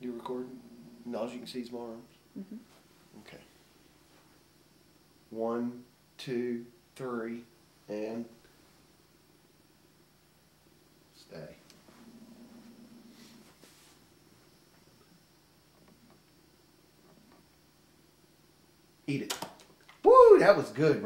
You recording? now as you can see is my arms. Mhm. Okay. One, two, three, and stay. Eat it. Woo, that was good.